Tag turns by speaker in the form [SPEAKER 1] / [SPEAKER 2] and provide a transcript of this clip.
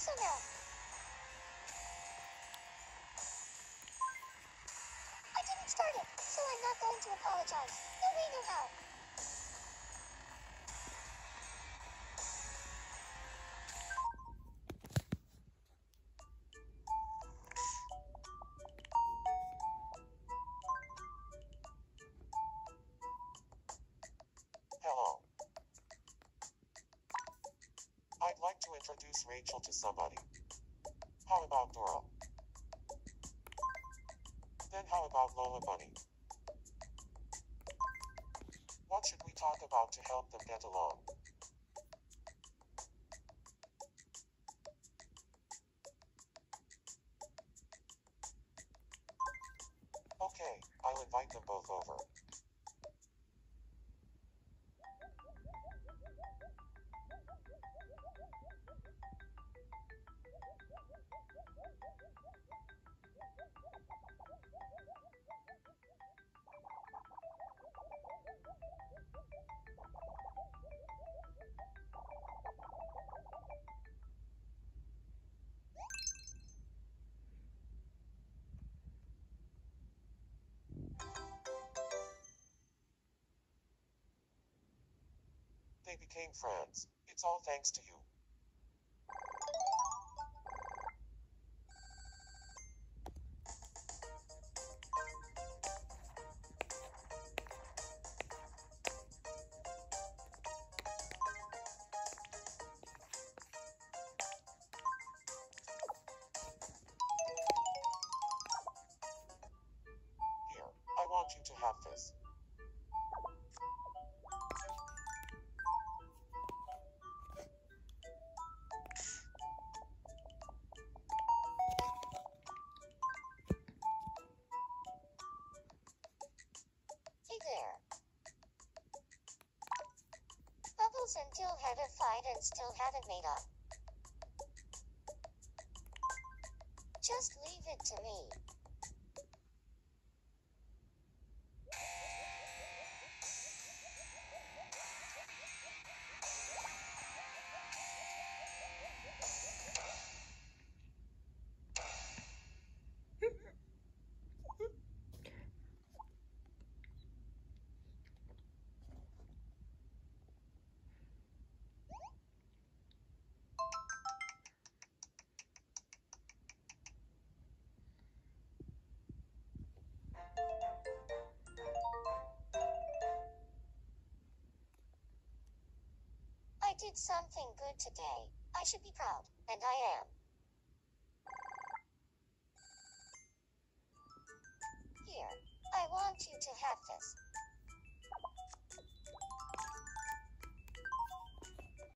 [SPEAKER 1] so mad. I didn't start it, so I'm not going to apologize. No
[SPEAKER 2] I'd like to introduce Rachel to somebody. How about Dora? Then how about Lola Bunny? What should we talk about to help them get along? Okay, I'll invite them both over. They became friends. It's all thanks to you. Here, I want you to have this.
[SPEAKER 1] And Dill had a fight and still haven't made up. Just leave it to me. Did something good today. I should be proud, and I am. Here, I want